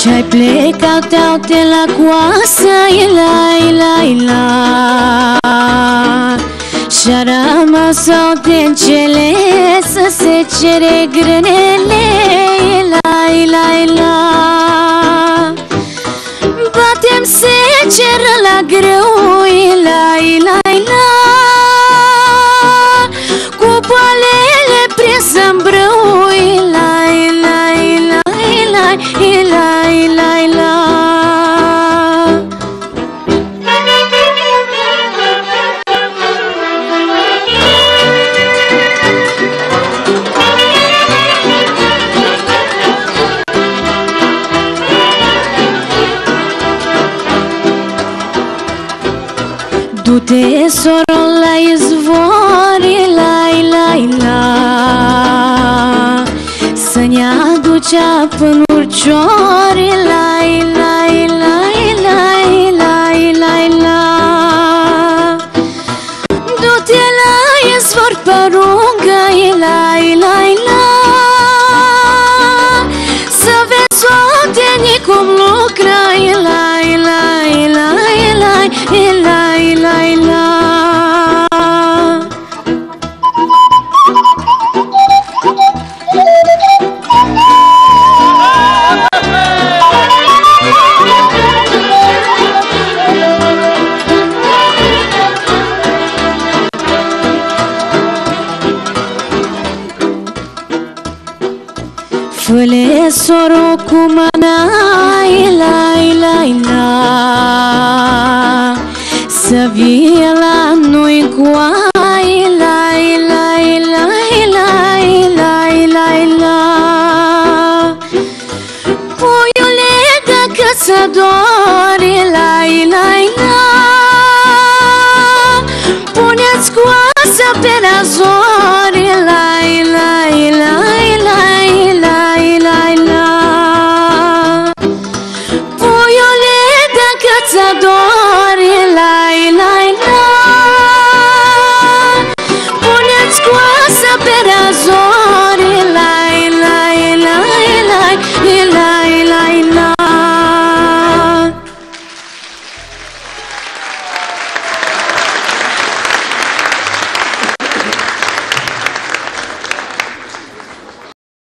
Și-ai plecat, te la coasă, ila, ila, ila Și-a rămas în cele să se cere grânele, ila, ila, ila Batem secer la greu, Du-te, soro, la izvor, la, la, la Să-mi aduci apă în urciori, la, la, Fule soro kumana ila ila ina Savila no igual ila ila ila ila ila ila ila. Foi o lega caçador ila ila ila. Põe as coisas apenas ora ila করে